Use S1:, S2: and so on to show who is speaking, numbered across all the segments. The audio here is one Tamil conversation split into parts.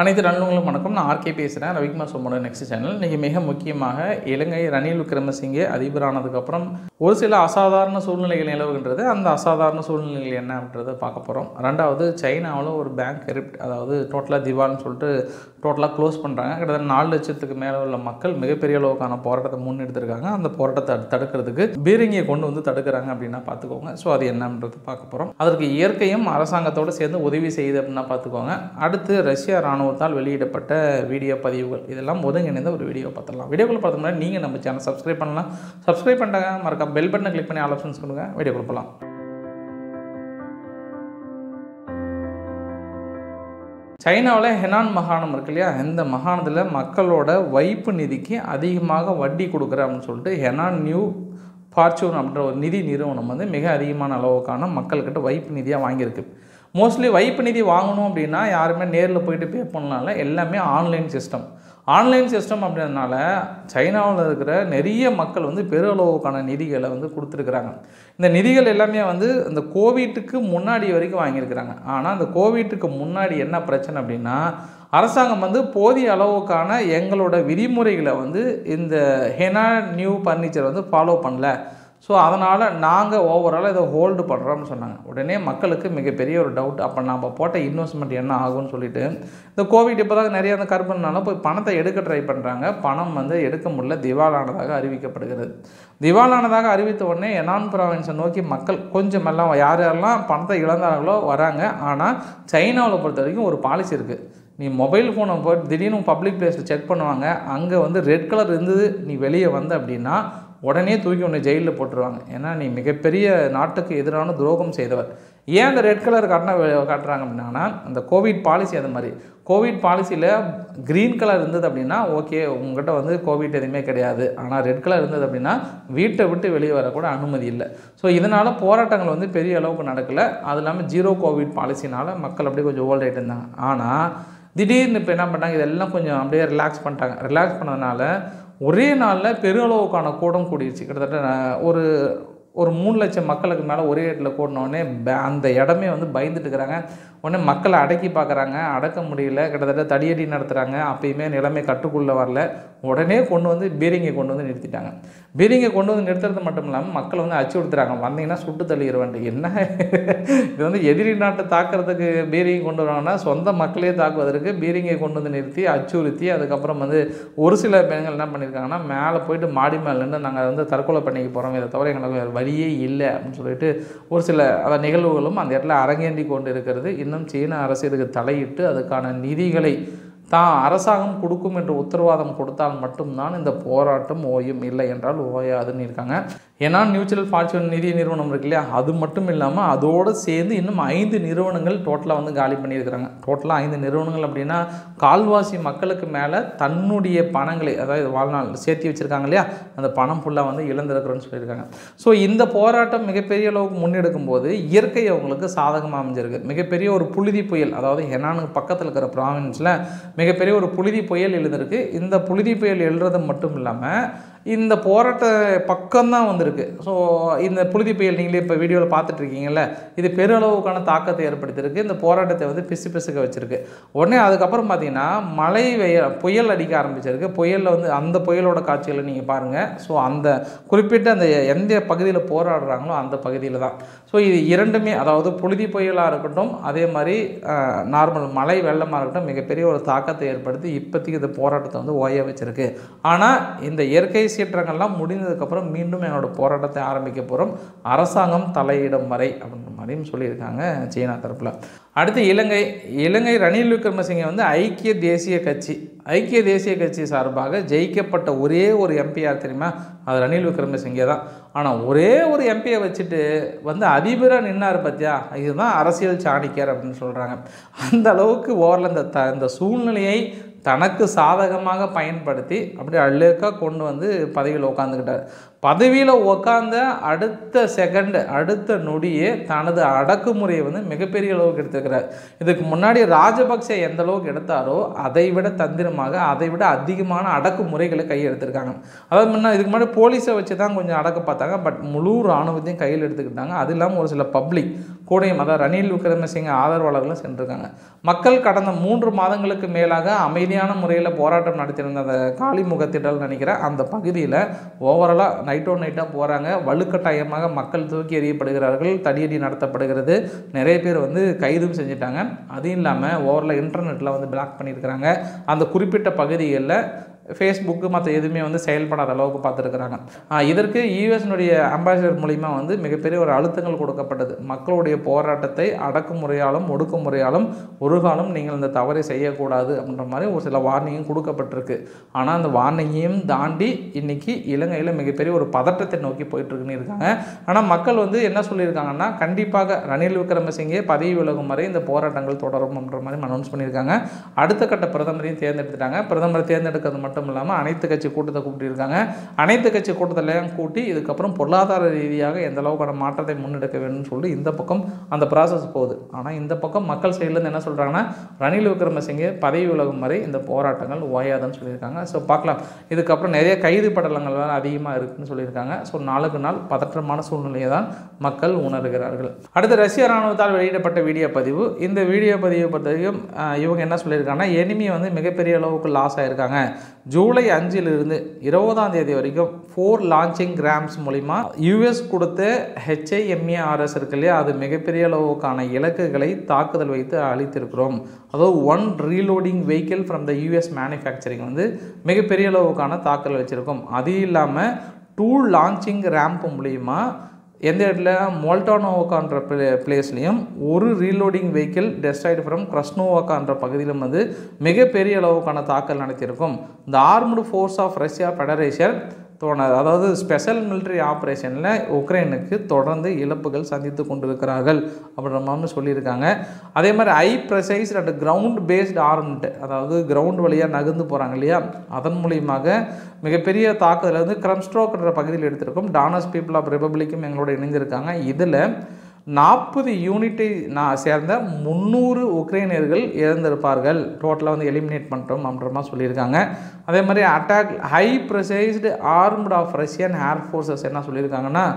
S1: அனைத்து நல்லவங்களும் வணக்கம். நான் ஆர்கே பேசுகிறேன் ரவிக்குமார் சோமோட நெக்ஸ்ட் சேனல் இன்றைக்கி மிக முக்கியமாக இலங்கை ரணில் விக்ரமசிங்கே அதிபரானதுக்கப்புறம் ஒரு சில அசாதாரண சூழ்நிலைகள் நிலவுகின்றது. அந்த அசாதாரண சூழ்நிலைகள் என்ன அப்படின்றத பார்க்க போகிறோம் ரெண்டாவது சைனாவில் ஒரு பேங்க் எரிப்ட் அதாவது டோட்டலாக திவால்னு சொல்லிட்டு டோட்டலாக க்ளோஸ் பண்ணுறாங்க கிட்டத்தட்ட நாலு லட்சத்துக்கு மேலே உள்ள மக்கள் மிகப்பெரிய அளவுக்கான போராட்டத்தை முன்னெடுத்திருக்காங்க. அந்த போராட்டத்தை தடுக்கிறதுக்கு பீரங்கியை கொண்டு வந்து தடுக்கிறாங்க அப்படின்னா பார்த்துக்கோங்க. ஸோ அது என்னன்றது பார்க்க போகிறோம் அதற்கு இயற்கையும் அரசாங்கத்தோடு சேர்ந்து உதவி செய்யுது அப்படின்னா பார்த்துக்கோங்க. அடுத்து ரஷ்யா இராணுவத்தால் வெளியிடப்பட்ட வீடியோ பதிவுகள். இதெல்லாம் ஒதுங்கிணைந்த ஒரு வீடியோ பார்த்துடலாம். வீடியோக்குள்ள பார்த்த முன்னாடி நீங்கள் நம்ம சேனல் சப்ஸ்கிரைப் பண்ணலாம். சப்ஸ்கிரைப் பண்ணிட்டாங்க மறக்காம பெல் பட்டனை கிளிக் பண்ணி ஆல் ஆப்ஷன்ஸ் கொடுங்க வீடியோ கொடுப்பலாம் சைனாவில் ஹெனான் மாகாணம் இருக்கு இல்லையா? இந்த மாகாணத்தில் மக்களோட வைப்பு நிதிக்கு அதிகமாக வட்டி கொடுக்குற அப்படின்னு சொல்லிட்டு ஹெனான் நியூ ஃபார்ச்சூன் அப்படின்ற ஒரு நிதி நிறுவனம் வந்து மிக அதிகமான அளவுக்கான மக்கள்கிட்ட வைப்பு நிதியாக வாங்கியிருக்கு. மோஸ்ட்லி வைப்பு நிதி வாங்கணும் அப்படின்னா யாருமே நேரில் போயிட்டு பே பண்ணலாம்ல. எல்லாமே ஆன்லைன் சிஸ்டம் ஆன்லைன் சிஸ்டம் அப்படின்றனால சைனாவில் இருக்கிற நிறைய மக்கள் வந்து பெருளவுக்கான நிதிகளை வந்து கொடுத்துருக்குறாங்க. இந்த நிதிகள் எல்லாமே வந்து இந்த கோவிட்டுக்கு முன்னாடி வரைக்கும் வாங்கியிருக்கிறாங்க. ஆனால் அந்த கோவிட்டுக்கு முன்னாடி என்ன பிரச்சனை அப்படின்னா அரசாங்கம் வந்து போதிய அளவுக்கான எங்களோட விதிமுறைகளை வந்து இந்த ஹெனா நியூ பர்னிச்சர் வந்து ஃபாலோ பண்ணல. ஸோ அதனால் நாங்கள் ஓவராலாக இதை ஹோல்டு பண்ணுறோம்னு சொன்னாங்க. உடனே மக்களுக்கு மிகப்பெரிய ஒரு டவுட் அப்போ நம்ம போட்ட இன்வெஸ்ட்மெண்ட் என்ன ஆகும்னு சொல்லிட்டு இந்த கோவிட் இப்போ தான் நிறைய அந்த கருப்புனால போய் பணத்தை எடுக்க ட்ரை பண்ணுறாங்க பணம் வந்து எடுக்க முடியல. திவாலானதாக அறிவிக்கப்படுகிறது. திவாலானதாக அறிவித்த உடனே எனான் ப்ராவின்ஸை நோக்கி மக்கள் கொஞ்சம் எல்லாம் யார் யாரெல்லாம் பணத்தை இழந்தார்களோ வராங்க. ஆனால் சைனாவில் பொறுத்த வரைக்கும் ஒரு பாலிசி இருக்குது நீ மொபைல் ஃபோனை போய் திடீர்னு பப்ளிக் பிளேஸில் செக் பண்ணுவாங்க. அங்கே வந்து ரெட் கலர் இருந்தது. நீ வெளியே வந்த அப்படின்னா உடனே தூக்கி உன்னை ஜெயிலில் போட்டுருவாங்க. ஏன்னா நீ மிகப்பெரிய நாட்டுக்கு எதிரான துரோகம் செய்தவர். ஏன் அந்த ரெட் கலர் காட்டினா காட்டுறாங்க அப்படின்னா அந்த கோவிட் பாலிசி அது மாதிரி. கோவிட் பாலிசியில் க்ரீன் கலர் இருந்தது அப்படின்னா ஓகே உங்கள்கிட்ட வந்து கோவிட் எதுவுமே கிடையாது. ஆனால் ரெட் கலர் இருந்தது அப்படின்னா வீட்டை விட்டு வெளியே வரக்கூட அனுமதி இல்லை. ஸோ இதனால் போராட்டங்கள் வந்து பெரிய அளவுக்கு நடக்கலை. அது இல்லாமல் ஜீரோ கோவிட் பாலிசினால் மக்கள் அப்படியே கொஞ்சம் ஓல்ட் ஆகிட்டு இருந்தாங்க. ஆனால் திடீர்னு இப்போ என்ன பண்ணாங்க இதெல்லாம் கொஞ்சம் அப்படியே ரிலாக்ஸ் பண்ணிட்டாங்க. ரிலாக்ஸ் பண்ணதுனால ஒரே நாளில் பெருளவுக்கான கூடம் கூடிடுச்சு கிட்டத்தட்ட ஒரு ஒரு மூணு லட்சம் மக்களுக்கு மேலே ஒரே இடத்துல கூடினோடனே அந்த இடமே வந்து பயந்துட்டு இருக்கிறாங்க. உடனே மக்களை அடக்கி பார்க்குறாங்க. அடக்க முடியல. கிட்டத்தட்ட தடியடி நடத்துகிறாங்க அப்பயுமே நிலைமை கட்டுக்குள்ளே வரல. உடனே கொண்டு வந்து பீரிங்கை கொண்டு வந்து நிறுத்திட்டாங்க. பீரிங்கை கொண்டு வந்து நிறுத்துறது மட்டும் இல்லாமல் மக்களை வந்து அச்சு கொடுத்துறாங்க. வந்தீங்கன்னா சுட்டு தள்ளிடுவேன் என்ன? இது வந்து எதிரி நாட்டை தாக்குறதுக்கு பீரிங்கை கொண்டு வராங்கன்னா சொந்த மக்களே தாக்குவதற்கு பீரிங்கை கொண்டு வந்து நிறுத்தி அச்சுறுத்தி அதுக்கப்புறம் வந்து ஒரு சில பெண்கள் என்ன பண்ணியிருக்காங்கன்னா மேலே போயிட்டு மாடி மேலே நின்று நாங்கள் வந்து தற்கொலை பண்ணிக்க போகிறோம் இதை தவிர எங்களுக்கு வேறு வழியே இல்லை அப்படின்னு சொல்லிட்டு ஒரு சில அந்த நிகழ்வுகளும் அந்த இடத்துல அரங்கேந்தி கொண்டு இருக்கிறது. இன்னும் சீன அரசு இதுக்கு தலையிட்டு அதுக்கான நிதிகளை தான் அரசாங்கம் கொடுக்கும் என்று உத்தரவாதம் கொடுத்தால் மட்டும்தான் இந்த போராட்டம் ஓயும். இல்லை என்றால் ஓயாதுன்னு இருக்காங்க. ஏன்னா நியூச்சுரல் ஃபார்ச்சூன் நிதி நிறுவனம் இருக்கு இல்லையா? அது மட்டும் இல்லாமல் அதோடு சேர்ந்து இன்னும் ஐந்து நிறுவனங்கள் டோட்டலாக வந்து காலி பண்ணியிருக்கிறாங்க. டோட்டலாக ஐந்து நிறுவனங்கள் அப்படின்னா கால்வாசி மக்களுக்கு மேலே தன்னுடைய பணங்களை அதாவது வாழ்நாள் சேர்த்து வச்சுருக்காங்க இல்லையா? அந்த பணம் ஃபுல்லாக வந்து இழந்திருக்கிறோன்னு சொல்லியிருக்காங்க. ஸோ இந்த போராட்டம் மிகப்பெரிய அளவுக்கு முன்னெடுக்கும் போது இயற்கை அவங்களுக்கு சாதகமாக அமைஞ்சிருக்கு. மிகப்பெரிய ஒரு புழுதி புயல் அதாவது ஹெனானுக்கு பக்கத்தில் இருக்கிற ப்ராவின்ஸில் மிகப்பெரிய ஒரு புழுதி புயல் எழுந்திருக்கு இந்த புழுதி புயல் எழுறது மட்டும் இல்லாமல் இந்த போராட்ட பக்கம்தான் வந்திருக்கு. ஸோ இந்த புழுதி புயல் நீங்களே இப்போ வீடியோவில் பார்த்துட்ருக்கீங்கல்ல இது பெருளவுக்கான தாக்கத்தை ஏற்படுத்தியிருக்கு. இந்த போராட்டத்தை வந்து பிசு பிசுக்க வச்சுருக்கு. உடனே அதுக்கப்புறம் பார்த்தீங்கன்னா மழை வெய புயல் அடிக்க ஆரம்பிச்சிருக்கு. புயலில் வந்து அந்த புயலோட காட்சிகளை நீங்கள் பாருங்கள் ஸோ அந்த குறிப்பிட்ட அந்த எந்த பகுதியில் போராடுறாங்களோ அந்த பகுதியில் தான். ஸோ இது இரண்டுமே அதாவது புழுதி புயலாக இருக்கட்டும் அதே மாதிரி நார்மல் மழை வெள்ளமாக இருக்கட்டும் மிகப்பெரிய ஒரு தாக்கத்தை ஏற்படுத்தி இப்போதைக்கு இந்த போராட்டத்தை வந்து ஓய வச்சுருக்கு. ஆனால் இந்த இயற்கை சீற்றங்கள்லாம் முடிந்ததுக்கப்புறம் மீண்டும் என்னோட போராட்டத்தை ஆரம்பிக்க போகிறோம் அரசாங்கம் தலையிடும் வரை அப்படின்ற மாதிரியும் சொல்லியிருக்காங்க சீனா தரப்பில். அடுத்து இலங்கை இலங்கை ரணில் விக்ரமசிங்கே வந்து ஐக்கிய தேசிய கட்சி ஐக்கிய தேசிய கட்சி சார்பாக ஜெயிக்கப்பட்ட ஒரே ஒரு எம்பியார் தெரியுமா? அது ரணில் விக்ரமசிங்கே தான். ஆனால் ஒரே ஒரு எம்பியை வச்சுட்டு வந்து அதிபராக நின்னார் பார்த்தியா இதுதான் அரசியல் சாணிக்கர் அப்படின்னு சொல்கிறாங்க அந்த அளவுக்கு ஓரில் இந்த த இந்த சூழ்நிலையை தனக்கு சாதகமாக பயன்படுத்தி அப்படியே அழுக்காக கொண்டு வந்து பதவியில் உட்காந்துக்கிட்டார் பதவியில் உக்காந்த அடுத்த செகண்டு அடுத்த நொடியே தனது அடக்குமுறையை வந்து மிகப்பெரிய அளவுக்கு எடுத்துக்கிறார் இதுக்கு முன்னாடி ராஜபக்சே எந்த அளவுக்கு எடுத்தாரோ அதை விட தந்திரமாக அதை விட அதிகமான அடக்குமுறைகளை கையில் அதாவது முன்ன இதுக்கு முன்னாடி போலீஸை வச்சு தான் கொஞ்சம் அடக்க பார்த்தாங்க பட் முழு இராணுவத்தையும் கையில் எடுத்துக்கிட்டாங்க. அது இல்லாமல் ஒரு சில பப்ளிக் கூடையும் அதாவது ரணில் விக்ரமசிங்க ஆதரவாளர்களும் சென்றிருக்காங்க. மக்கள் கடந்த மூன்று மாதங்களுக்கு மேலாக அமைதியான முறையில் போராட்டம் நடத்தியிருந்த அந்த காளிமுகத்திடல் நினைக்கிறேன் அந்த பகுதியில் ஓவராலாக நைட்டோனைட்டாக போகிறாங்க வலுக்கட்டாயமாக மக்கள் தூக்கி எறியப்படுகிறார்கள். தடியடி நடத்தப்படுகிறது. நிறைய பேர் வந்து கைதும் செஞ்சிட்டாங்க. அதுவும் இல்லாமல் ஓவரில் இன்டர்நெட்டில் வந்து பிளாக் பண்ணியிருக்கிறாங்க. அந்த குறிப்பிட்ட பகுதிகளில் ஃபேஸ்புக்கு மற்ற எதுவுமே வந்து செயல்படாத அளவுக்கு பார்த்துருக்குறாங்க. இதற்கு யூஎஸ்னுடைய அம்பாசிடர் மூலிமா வந்து மிகப்பெரிய ஒரு அழுத்தங்கள் கொடுக்கப்பட்டது. மக்களுடைய போராட்டத்தை அடக்குமுறையாலும் ஒடுக்குமுறையாலும் ஒரு காலம் நீங்கள் இந்த தவறை செய்யக்கூடாது அப்படின்ற மாதிரி ஒரு சில வார்னிங்கும் கொடுக்கப்பட்டிருக்கு. ஆனால் அந்த வார்னிங்கையும் தாண்டி இன்னைக்கு இலங்கையில் மிகப்பெரிய ஒரு பதட்டத்தை நோக்கி போயிட்டுருக்குன்னு இருக்காங்க. ஆனால் மக்கள் வந்து என்ன சொல்லியிருக்காங்கன்னா கண்டிப்பாக ரணில் விக்ரமசிங்கே பதவி விலகும் வரை இந்த போராட்டங்கள் தொடரும் அப்படின்ற மாதிரி அனௌன்ஸ் பண்ணியிருக்காங்க. அடுத்த கட்ட பிரதமரையும் தேர்ந்தெடுத்துட்டாங்க. பிரதமரை தேர்ந்தெடுக்கிறது மட்டும் மட்டும் இல்லாமல் அனைத்து கட்சி கூட்டத்தை கூப்பிட்டுருக்காங்க அனைத்து கட்சி கூட்டத்திலையும் கூட்டி இதுக்கப்புறம் பொருளாதார ரீதியாக எந்த அளவுக்கான மாற்றத்தை முன்னெடுக்க வேணும்னு சொல்லி இந்த பக்கம் அந்த ப்ராசஸ் போகுது. ஆனால் இந்த பக்கம் மக்கள் சைட்லேருந்து என்ன சொல்கிறாங்கன்னா ரணில் விக்ரமசிங்கே பதவி விலகும் வரை இந்த போராட்டங்கள் ஓயாதுன்னு சொல்லியிருக்காங்க. ஸோ பார்க்கலாம். இதுக்கப்புறம் நிறைய கைது படலங்கள் வேறு அதிகமாக இருக்குன்னு சொல்லியிருக்காங்க. ஸோ நாளுக்கு நாள் பதற்றமான சூழ்நிலையை தான் மக்கள் உணர்கிறார்கள். அடுத்து ரஷ்ய இராணுவத்தால் வெளியிடப்பட்ட வீடியோ பதிவு. இந்த வீடியோ பதிவை பொறுத்த வரைக்கும் இவங்க என்ன சொல்லியிருக்காங்கன்னா எனிமி வந்து மிகப்பெரிய அளவுக்கு லாஸ் ஆயிருக்காங்க. ஜூலை அஞ்சிலிருந்து இருபதாம் தேதி வரைக்கும் ஃபோர் லான்ச்சிங் கிராம்ஸ் மூலிமா யூஎஸ் கொடுத்த ஹெச்ஐஎம்ஏஆர்எஸ் இருக்கு இல்லையா? அது மிகப்பெரிய அளவுக்கான இலக்குகளை தாக்குதல் வைத்து அளித்திருக்கிறோம். அதாவது one reloading vehicle from the US manufacturing வந்து மிகப்பெரிய அளவுக்கான தாக்குதல் வச்சுருக்கோம். அது இல்லாமல் டூ லான்ச்சிங் ரேம்ப் மூலிமா எந்த இடத்துல? மோல்டானோவாக்கான்ற பிளே பிளேஸ்லையும் ஒரு ரீலோடிங் வெஹிக்கிள் டெஸ்ட்ராய்டு ஃப்ரம் கிரஸ்னோவாக்கான்ற பகுதியிலும் வந்து மிகப்பெரிய அளவுக்கான தாக்கல் நடத்தியிருக்கும். இந்த armed force of Russia federation தோணாது. அதாவது ஸ்பெஷல் மிலிட்ரி ஆப்ரேஷனில் உக்ரைனுக்கு தொடர்ந்து இழப்புகள் சந்தித்து கொண்டிருக்கிறார்கள் அப்படின்ற மாதிரி சொல்லியிருக்காங்க. அதே மாதிரி high precise and ground based armed அதாவது கிரவுண்ட் வழியாக நகர்ந்து போகிறாங்க இல்லையா? அதன் மூலியமாக மிகப்பெரிய தாக்குதல் வந்து கிரம்ஸ்ட்ரோக்ன்ற பகுதியில் எடுத்திருக்கும் டானஸ் பீப்புள் ஆஃப் ரிப்பப்ளிக்கும் எங்களோட இணைந்திருக்காங்க. இதில் நாற்பது யூனிட்டை நான் சேர்ந்த முந்நூறு உக்ரைனியர்கள் இறந்திருப்பார்கள். டோட்டலாக வந்து எலிமினேட் பண்ணுறோம் அப்படின்ற சொல்லியிருக்காங்க. அதே மாதிரி attack high precised armed of Russian air forces என்ன சொல்லியிருக்காங்கன்னா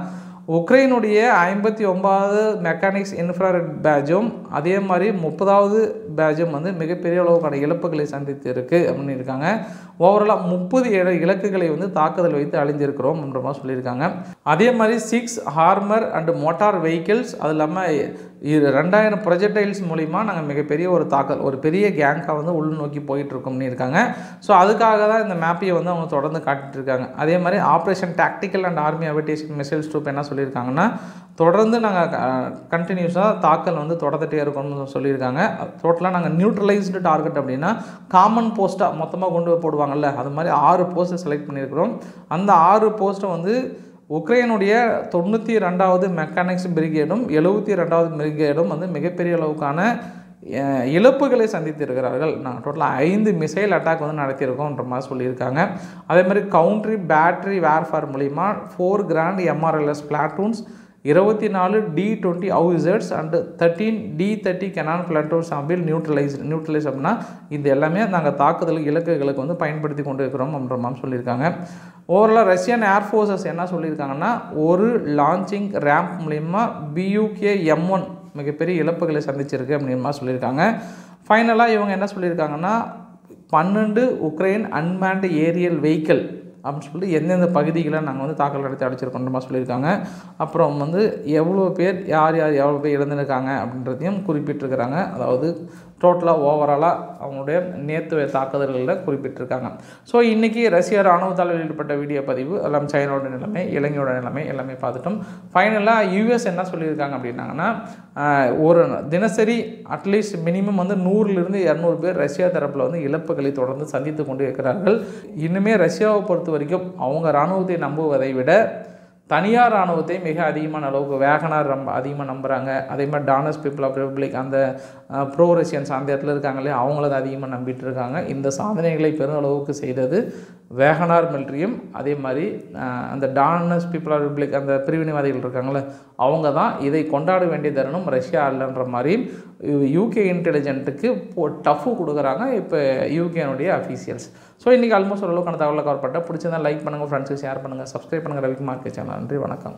S1: உக்ரைனுடைய ஐம்பத்தி ஒன்பதாவது மெக்கானிக்ஸ் இன்ஃப்ராரெட் பேட்சும் அதே மாதிரி முப்பதாவது பேட்சும் வந்து மிகப்பெரிய அளவுக்கான இழப்புகளை சந்தித்து இருக்கு அப்படின்னு இருக்காங்க. ஓவராலாக முப்பது இல இலக்குகளை வந்து தாக்குதல் வைத்து அழிஞ்சிருக்கிறோம் அப்படின்ற மாதிரி சொல்லியிருக்காங்க. அதே மாதிரி six armour and motor vehicles அது இல்லாமல் இது ரெண்டாயிரம் ப்ரொஜெக்டைல்ஸ் மூலிமா நாங்கள் மிகப்பெரிய ஒரு தாக்கல் ஒரு பெரிய கேங்காக வந்து உள்நோக்கி நோக்கி இருக்காங்க. ஸோ அதுக்காக தான் இந்த மேப்பையை வந்து அவங்க தொடர்ந்து காட்டிட்டு இருக்காங்க. அதே மாதிரி operation tactical and army aviation missiles troop என்ன சொல்லியிருக்காங்கன்னா தொடர்ந்து நாங்கள் கண்டினியூஸாக தாக்கல் வந்து தொடர்ந்துட்டே இருக்கோம்னு சொல்லியிருக்காங்க. டோட்டலாக நாங்கள் நியூட்ரலைஸ்டு டார்கெட் அப்படின்னா காமன் போஸ்ட்டாக மொத்தமாக கொண்டு போடுவாங்கள்ல போடுவாங்கல்ல அது மாதிரி ஆறு போஸ்ட்டை செலக்ட் பண்ணியிருக்கிறோம். அந்த ஆறு போஸ்ட்டை வந்து உக்ரைனுடைய தொண்ணூற்றி ரெண்டாவது மெக்கானிக்ஸ் பிரிகேடும் எழுபத்தி ரெண்டாவது பிரிகேடும் வந்து மிகப்பெரிய அளவுக்கான இழப்புகளை சந்தித்திருக்கிறார்கள். நான் டோட்டலாக ஐந்து மிசைல் அட்டாக் வந்து நடத்தியிருக்கோன்ற மாதிரி சொல்லியிருக்காங்க. அதே மாதிரி கவுண்ட்ரி பேட்டரி வேர்ஃபார் மூலிமா ஃபோர் கிராண்ட் எம்ஆர்எல்எஸ் பிளாட்டூன்ஸ் இருபத்தி நாலு D twenty howitzers and thirteen D thirty cannon platoons அம்பில் neutralise neutralise அப்படின்னா இது எல்லாமே நாங்கள் தாக்குதல் இலக்குகளுக்கு வந்து பயன்படுத்தி கொண்டு இருக்கிறோம் அப்படின்ற மாதிரி சொல்லியிருக்காங்க. ஓவராலாக ரஷ்யன் ஏர்ஃபோர்ஸஸ் என்ன சொல்லியிருக்காங்கன்னா ஒரு லான்ச்சிங் ரேம்ப் மூலிமா பியூகே எம் ஒன் மிகப்பெரிய இழப்புகளை சந்திச்சிருக்கு அப்படின்மா சொல்லியிருக்காங்க. ஃபைனலாக இவங்க என்ன சொல்லியிருக்காங்கன்னா பன்னெண்டு உக்ரைன் அன்மேண்ட் ஏரியல் வெஹிக்கிள் அப்படின்னு சொல்லிட்டு எந்தெந்த பகுதிகளை நாங்கள் வந்து தாக்கல் நடத்தி அடிச்சிருக்கோன்ற சொல்லியிருக்காங்க. அப்புறம் வந்து எவ்வளோ பேர் யார் யார் எவ்வளோ பேர் இறந்துருக்காங்க அப்படின்றதையும் குறிப்பிட்டிருக்கிறாங்க. அதாவது டோட்டலாக ஓவராலாக அவங்களுடைய நேத்து தாக்குதல்களில் குறிப்பிட்டிருக்காங்க. ஸோ இன்றைக்கி ரஷ்யா ராணுவத்தால் வெளியிடப்பட்ட வீடியோ பதிவு எல்லாம் சைனாவோட நிலைமை இலங்கையோட நிலைமை எல்லாமே பார்த்துட்டோம். ஃபைனலாக யூஎஸ் என்ன சொல்லியிருக்காங்க அப்படின்னாங்கன்னா ஒரு தினசரி அட்லீஸ்ட் மினிமம் வந்து நூறுலேருந்து இரநூறு பேர் ரஷ்யா தரப்பில் வந்து இழப்புகளை தொடர்ந்து சந்தித்து கொண்டு இருக்கிறார்கள் இன்னுமே ரஷ்யாவை பொறுத்த வரைக்கும் அவங்க இராணுவத்தை நம்புவதை விட தனியார் இராணுவத்தை மிக அதிகமான அளவுக்கு வேகனார் ரொம்ப அதிகமாக நம்புகிறாங்க அதே மாதிரி டானஸ் பீப்புள் ஆஃப் ரிப்பப்ளிக் அந்த ப்ரோ ரஷ்யன்ஸ் அந்த இடத்துல இருக்காங்களே அவங்கள தான் அதிகமாக நம்பிட்டு இருக்காங்க. இந்த சாதனைகளை பெருமளவுக்கு செய்தது வேகனார் மில்ட்ரியும் அதே மாதிரி அந்த டானஸ் பீப்புள் ஆர் ரிப்ளிக் அந்த பிரிவினைவாதிகள் இருக்காங்களே அவங்க தான் இதை கொண்டாட வேண்டிய தருணம் ரஷ்யா இல்லைன்ற மாதிரி யூகே இன்டெலிஜென்ட்டுக்கு டஃப்பு கொடுக்குறாங்க இப்போ யூகேனுடைய அஃபீஷியல்ஸ் ஸோ இன்றைக்கி ஆல்மோஸ்ட் ஓரளவுக்கான தகவலை கவர் பண்ணிட்டேன் பிடிச்சிருந்தா லைக் பண்ணுங்கள் ஃப்ரெண்ட்ஸுக்கு ஷேர் பண்ணுங்கள் சப்ஸ்கிரைப் பண்ணுங்கள் ரவிக்குமார் சேனல் நன்றி வணக்கம்.